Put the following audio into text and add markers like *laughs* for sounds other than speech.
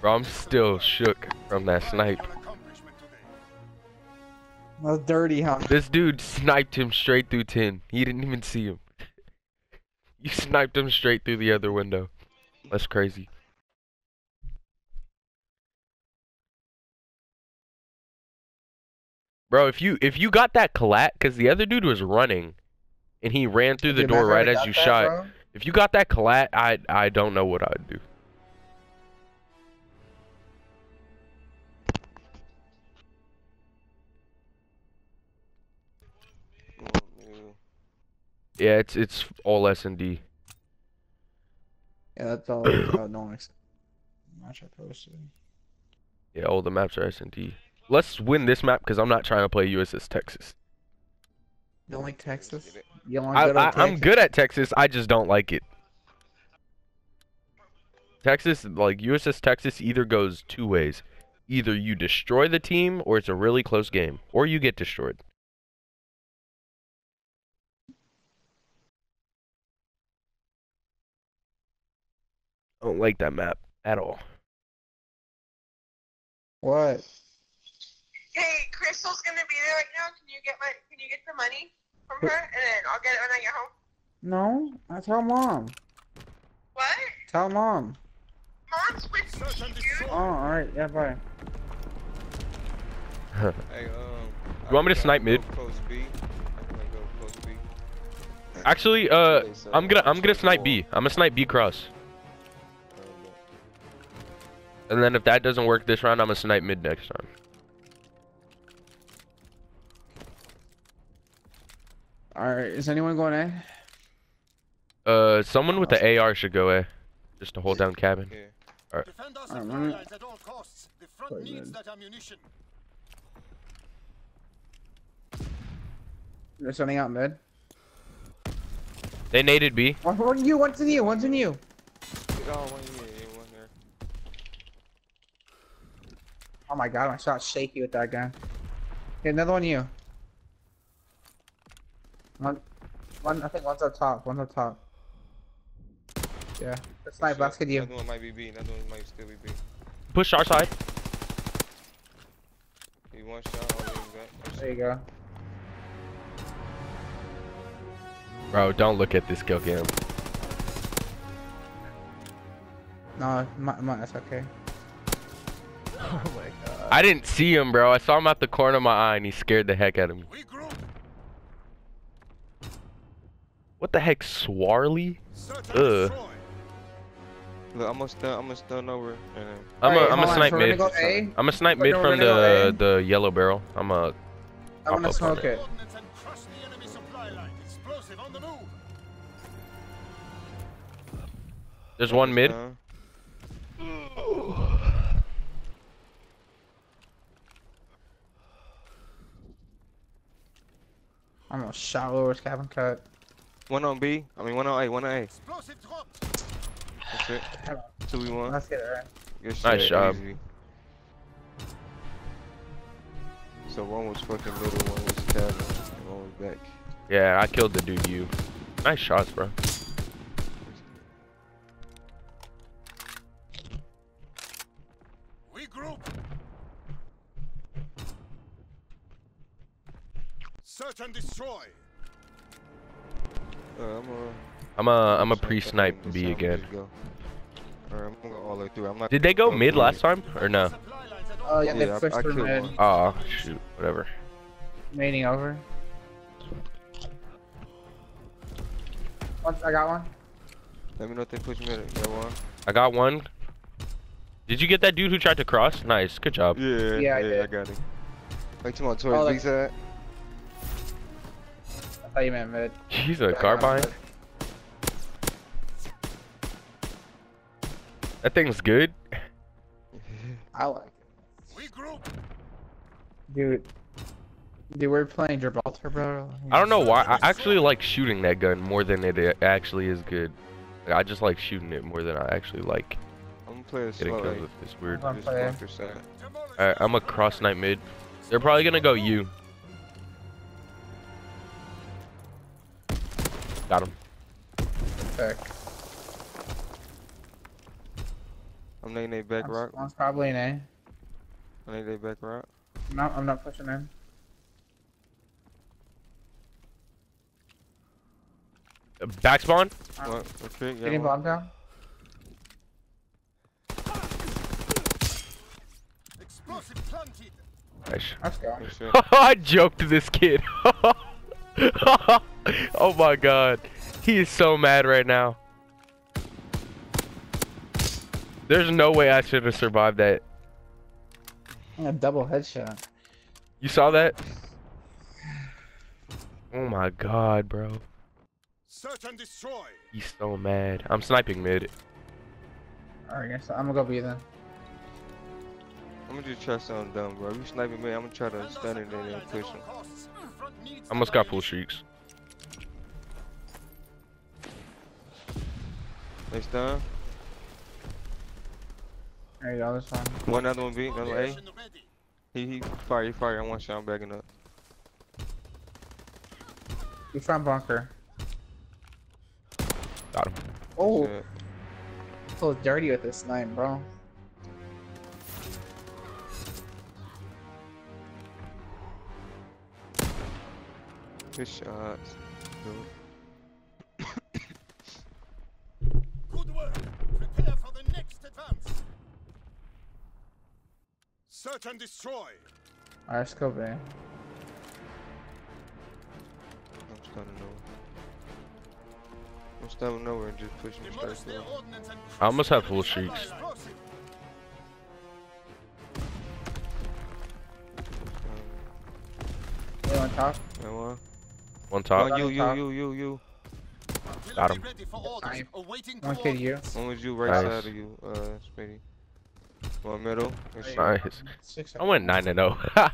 Bro, I'm still shook from that snipe. That's dirty, huh? This dude sniped him straight through 10. He didn't even see him. *laughs* You sniped him straight through the other window. That's crazy. Bro, if you if you got that collat, cause the other dude was running, and he ran through the door right as you that, shot. bro? If you got that collat, I I don't know what I'd do. Yeah, it's it's all S and D. Yeah, that's all. uh, no one except match I posted. Yeah, all the maps are S and D. Let's win this map because I'm not trying to play USS Texas. You don't like Texas? You don't I, like good I old I'm good at Texas. I just don't like it. Texas, like USS Texas, either goes two ways. Either you destroy the team, or it's a really close game, or you get destroyed. I don't like that map at all. What? Hey, Crystal's gonna be there right now. Can you get my? Can you get the money from her, and then I'll get it when I get home. No, I tell mom. What? Tell mom. Mom's with me, dude. Oh, all right. Yeah, bye. *laughs* Hey, um. You want me to snipe mid? Post B. I can like go post B. Actually, uh, I'm gonna I'm gonna snipe B. I'm gonna snipe B cross, and then if that doesn't work this round, I'm gonna snipe mid next time. All right. Is anyone going A? Uh, someone with the AR should go A, just to hold down cabin. Yeah. Alright, supply let me- lines at all costs. The front needs man. that ammunition. They're sending out mid. They naded B. One, one in you. One's in you. One's in you. Oh, one here, yeah, one there. Oh my god, my shot's shaky with that gun. Okay, another one you. One, one. I think one's up top. One's up top. Yeah. The snipe. Let's you. Another one might be B. Another one might still be B. Push our side. He one shot. All the way. There you go. Bro, don't look at this kill cam. No, my, my, that's okay. *laughs* I didn't see him, bro. I saw him out the corner of my eye, and he scared the heck out of me. What the heck, Swarly? Ugh. Look, I'm gonna stun. I'm gonna stun over. And I'm a, Alright, I'm a snipe so we're mid. gonna go A. I'm a snipe mid from we're the the yellow barrel. I'm a. I'm Pop gonna smoke on it. Ordnance and crush the enemy supply line. Explosive on the move. There's one mid. I'm gonna shot over his cabin cut. One on B. I mean, one on A. One on A. Explosive dropped. That's it. Two v one. Let's get it right. Good shit. Nice job. Easy. So one was fucking little, one was cabin, and one was back. Yeah, I killed the dude. You. Nice shots, bro. Search and destroy. Uh, I'm a. I'm a I'm a pre-snipe B again. Alright, I'm gonna go all the way through. I'm not. Did they go mid last time or no? Supply lines Oh yeah, Yeah, they I- pushed I through mid. one. Oh shoot, whatever. Mating over. One, I got one. Let me know if they push me. Got one. I got one. Did you get that dude who tried to cross? Nice, good job. Yeah, Yeah, I yeah, I did. got it. Like tomorrow towards Oh, B like- side. I thought you meant mid. He's a I got carbine. That thing's good. *laughs* I like it. We group. Dude. Dude, we're playing Gibraltar, bro. I don't know why. I actually like shooting that gun more than it actually is good. I just like shooting it more than I actually like I'm gonna play it getting slow. kills with this weird. I'm just playing. bunker side. I'm a cross night mid. They're probably gonna go you. Got him. Sick. I'm thinking they back One's, rock. one's probably an A. I think they back rock. No, I'm not pushing in. Back spawn? Um, What? Okay, yeah. Getting one. bomb down. Explosive planted. Nice. Let's go. *laughs* I joked this kid. *laughs* *laughs* *laughs* oh my god. He is so mad right now. There's no way I should have survived that. A double headshot. You saw that? Oh my god, bro. Search and destroy. He's so mad. I'm sniping mid. Alright, guys, I'm gonna go B then. I'm gonna just try something dumb, bro. You sniping me, I'm gonna try to stun it and then push him. I almost got full streaks. They stun. There you go, this one. One other one B, another one A. Ready. He he fire, he fire. I one shot. I'm backing up. You front bunker. Got him. Oh, Shit. so dirty with this snipe, bro. Good shots. Good. Search and destroy. Alright, let's go B. I'm stunning nowhere. I'm stunning nowhere and just pushing straight Demolish through. their ordnance and I almost have full cross the streaks. explosive. On top? And one. One top. Oh, you, you, you, you, you. Got him. ready for orders. One kid you. coordinates. One was you right Nice. side of you, uh, Speedy. One middle. and. Nice. Six I went 9 and 0. *laughs*